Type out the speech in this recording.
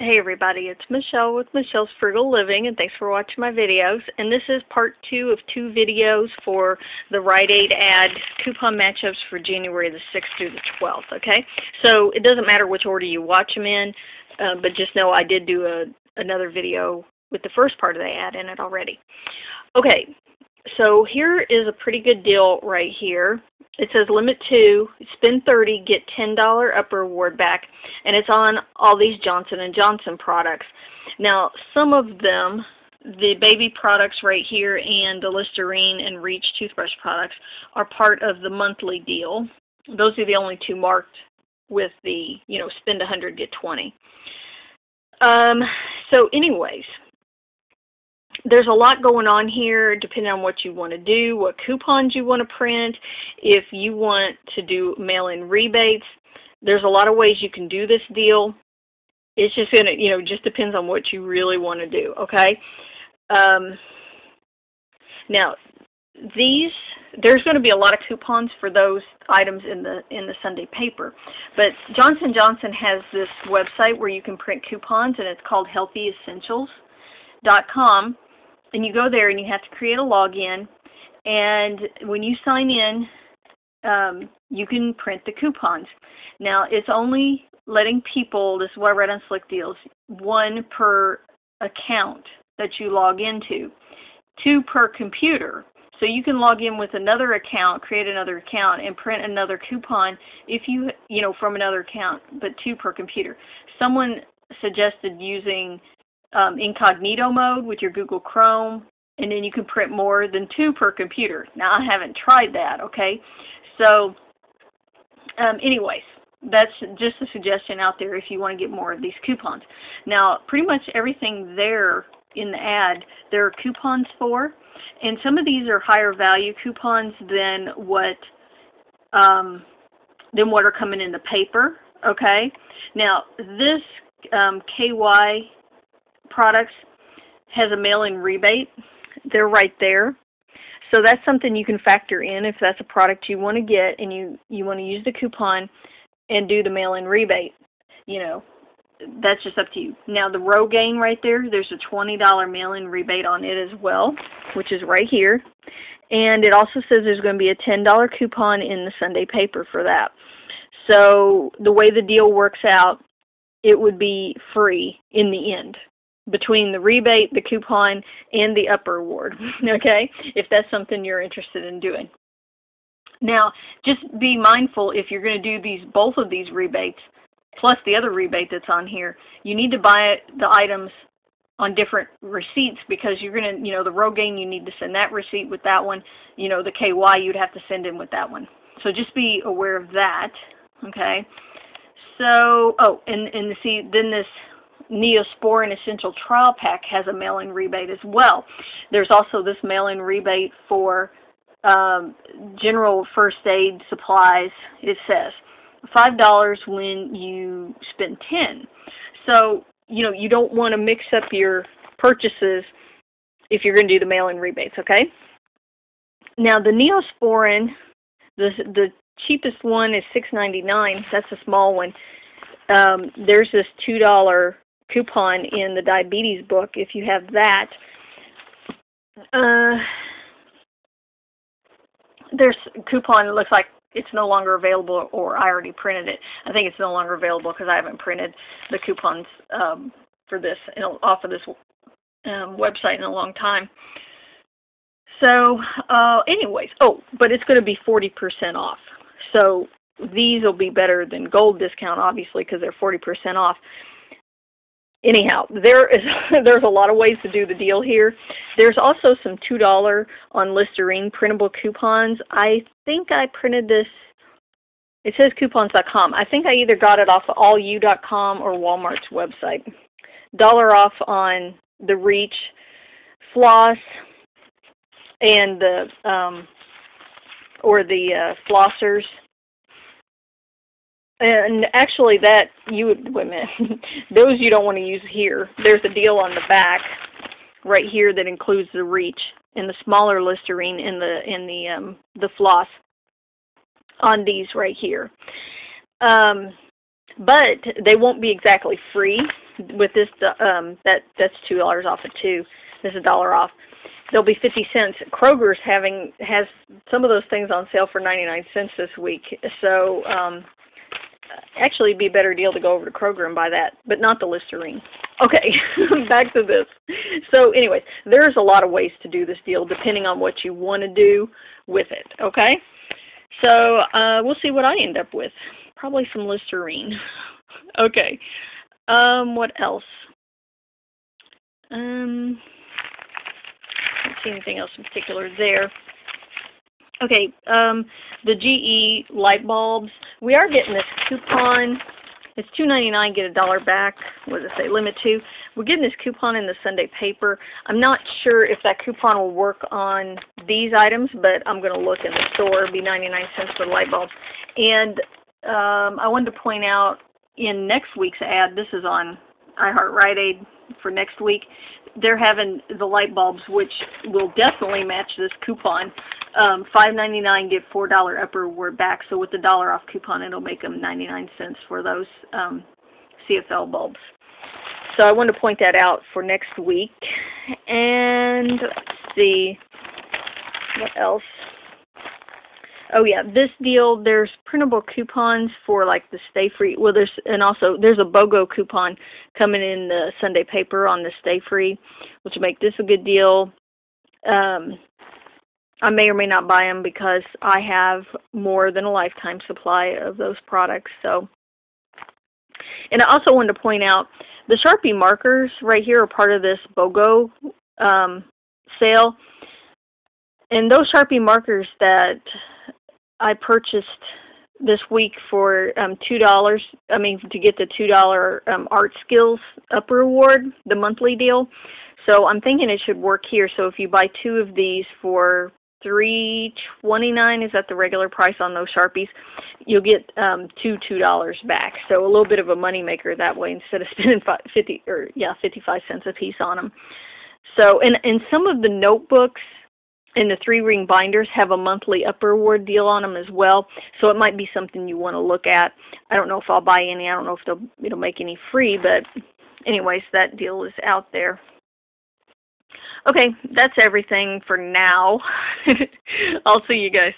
Hey everybody, it's Michelle with Michelle's Frugal Living and thanks for watching my videos. And this is part two of two videos for the Rite Aid ad coupon matchups for January the 6th through the 12th, okay? So it doesn't matter which order you watch them in, uh, but just know I did do a, another video with the first part of the ad in it already. Okay, so here is a pretty good deal right here. It says limit two, spend 30, get $10 upper reward back, and it's on all these Johnson & Johnson products. Now, some of them, the baby products right here and the Listerine and Reach toothbrush products are part of the monthly deal. Those are the only two marked with the, you know, spend 100, get 20. Um, so anyways, there's a lot going on here depending on what you want to do, what coupons you want to print, if you want to do mail-in rebates. There's a lot of ways you can do this deal. It's just going to, you know, just depends on what you really want to do, okay? Um, now, these there's going to be a lot of coupons for those items in the in the Sunday paper. But Johnson Johnson has this website where you can print coupons and it's called healthyessentials.com and you go there and you have to create a login and when you sign in um, you can print the coupons. Now it's only letting people, this is what I read on Slick Deals, one per account that you log into, two per computer. So you can log in with another account, create another account, and print another coupon if you, you know, from another account, but two per computer. Someone suggested using um, incognito mode with your Google Chrome, and then you can print more than two per computer. Now, I haven't tried that, okay? So, um, anyways, that's just a suggestion out there if you want to get more of these coupons. Now, pretty much everything there in the ad, there are coupons for, and some of these are higher value coupons than what um, than what are coming in the paper. Okay. Now, this um, KY products has a mail-in rebate. They're right there. So that's something you can factor in if that's a product you want to get and you, you want to use the coupon and do the mail-in rebate. You know, that's just up to you. Now the Rogaine right there, there's a $20 mail-in rebate on it as well, which is right here. And it also says there's going to be a $10 coupon in the Sunday paper for that. So the way the deal works out, it would be free in the end between the rebate, the coupon, and the upper award, okay, if that's something you're interested in doing. Now, just be mindful if you're going to do these both of these rebates, plus the other rebate that's on here, you need to buy the items on different receipts because you're going to, you know, the Rogaine, you need to send that receipt with that one. You know, the KY, you'd have to send in with that one. So just be aware of that, okay? So, oh, and, and see, then this Neosporin Essential Trial Pack has a mail-in rebate as well. There's also this mail-in rebate for um, general first aid supplies, it says. $5 when you spend 10 So, you know, you don't want to mix up your purchases if you're going to do the mail-in rebates, okay? Now, the Neosporin, the, the cheapest one is $6.99. That's a small one. Um, there's this $2 coupon in the diabetes book if you have that. Uh, there's a coupon that looks like it's no longer available or I already printed it. I think it's no longer available because I haven't printed the coupons um, for this in, off of this um, website in a long time. So uh, anyways, oh, but it's going to be 40% off. So these will be better than gold discount obviously because they're 40% off anyhow, there is there's a lot of ways to do the deal here. There's also some two dollar on Listerine printable coupons. I think I printed this. It says coupons.com. I think I either got it off of allyou.com or Walmart's website. Dollar off on the Reach floss and the um, or the uh, flossers and actually, that you would wait a minute. Those you don't want to use here. There's a deal on the back, right here, that includes the reach and the smaller Listerine in the in the um, the floss on these right here. Um, but they won't be exactly free. with this um that that's two dollars off of two. This is a dollar off. They'll be fifty cents. Kroger's having has some of those things on sale for ninety nine cents this week. So um actually it'd be a better deal to go over to Kroger and buy that, but not the Listerine. Okay, back to this. So anyways, there's a lot of ways to do this deal depending on what you want to do with it, okay? So uh, we'll see what I end up with. Probably some Listerine. okay. Um, what else? Um, I don't see anything else in particular there. Okay, um, the GE light bulbs. We are getting this coupon. It's two ninety nine. Get a dollar back. What does it say? Limit two. We're getting this coupon in the Sunday paper. I'm not sure if that coupon will work on these items, but I'm going to look in the store. It'll be ninety nine cents for the light bulbs. And um, I wanted to point out in next week's ad. This is on iHeart Rite Aid for next week. They're having the light bulbs, which will definitely match this coupon um, five ninety nine get four dollar upper reward back. So with the dollar off coupon, it'll make them ninety nine cents for those um, CFL bulbs. So I wanted to point that out for next week. And let's see what else. Oh yeah, this deal there's printable coupons for like the Stay Free. Well, there's and also there's a BOGO coupon coming in the Sunday paper on the Stay Free, which will make this a good deal. Um, I may or may not buy them because I have more than a lifetime supply of those products. So, and I also wanted to point out the Sharpie markers right here are part of this BOGO um, sale. And those Sharpie markers that I purchased this week for um, two dollars. I mean, to get the two dollar um, Art Skills Upper Award, the monthly deal. So I'm thinking it should work here. So if you buy two of these for three twenty nine is that the regular price on those sharpies you'll get um two two dollars back so a little bit of a money maker that way instead of spending five, fifty or yeah fifty five cents a piece on them so and and some of the notebooks and the three ring binders have a monthly upper award deal on them as well so it might be something you want to look at i don't know if i'll buy any i don't know if they'll it'll make any free but anyways that deal is out there Okay, that's everything for now. I'll see you guys.